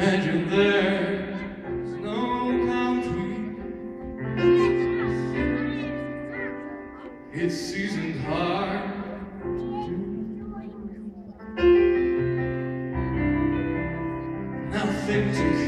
Imagine there's no country. It's seasoned hard. Nothing to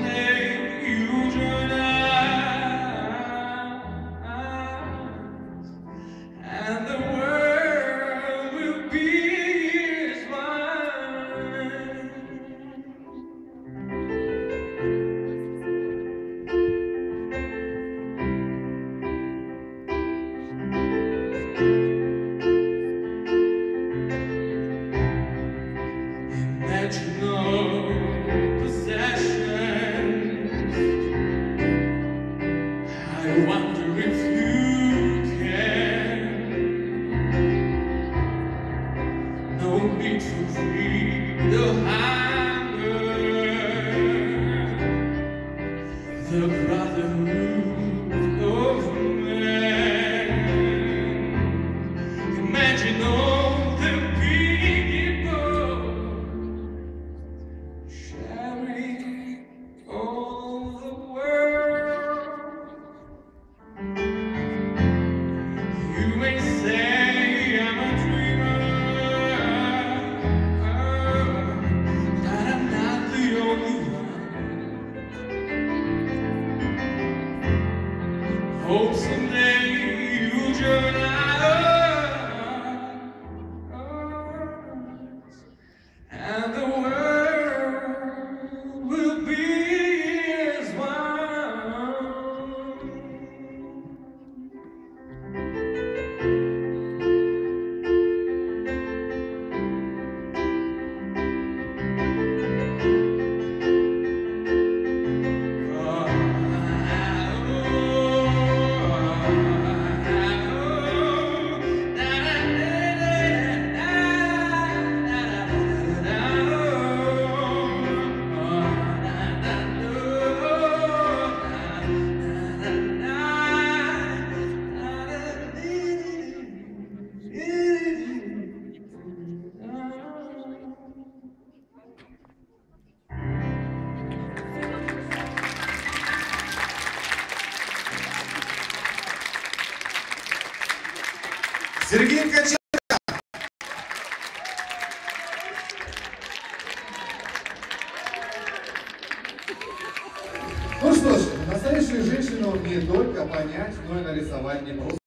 that you know. Сергей Каченко. Ну что ж, настоящую женщину не только понять, но и нарисовать не просто.